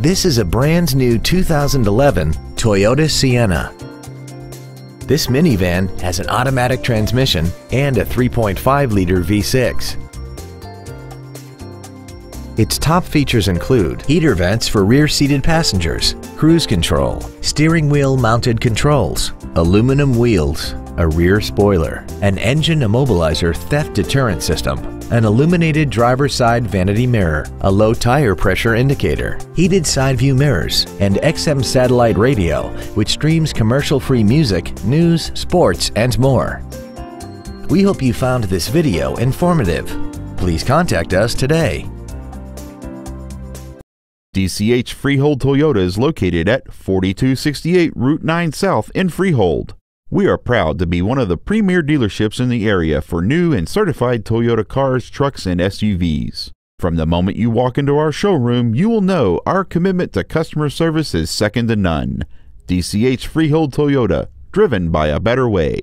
This is a brand new 2011 Toyota Sienna. This minivan has an automatic transmission and a 3.5-liter V6. Its top features include heater vents for rear-seated passengers, cruise control, steering wheel mounted controls, aluminum wheels, a rear spoiler, an engine immobilizer theft deterrent system, an illuminated driver's side vanity mirror, a low tire pressure indicator, heated side view mirrors, and XM satellite radio, which streams commercial-free music, news, sports, and more. We hope you found this video informative. Please contact us today. DCH Freehold Toyota is located at 4268 Route 9 South in Freehold. We are proud to be one of the premier dealerships in the area for new and certified Toyota cars, trucks, and SUVs. From the moment you walk into our showroom, you will know our commitment to customer service is second to none. DCH Freehold Toyota, driven by a better way.